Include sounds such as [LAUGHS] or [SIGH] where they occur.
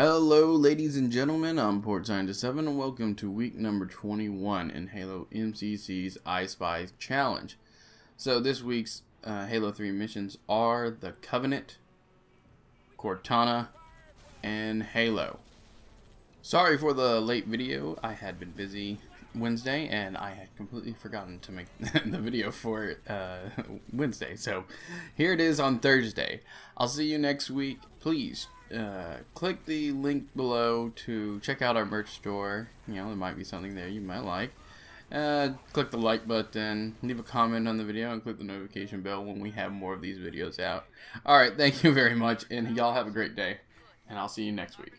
Hello, ladies and gentlemen. I'm Port Scientist 7, and welcome to week number 21 in Halo MCC's Eye Spy Challenge. So, this week's uh, Halo 3 missions are the Covenant, Cortana, and Halo. Sorry for the late video. I had been busy Wednesday, and I had completely forgotten to make [LAUGHS] the video for uh, Wednesday. So, here it is on Thursday. I'll see you next week. Please uh, click the link below to check out our merch store. You know, there might be something there you might like. Uh, click the like button, leave a comment on the video, and click the notification bell when we have more of these videos out. Alright, thank you very much, and y'all have a great day, and I'll see you next week.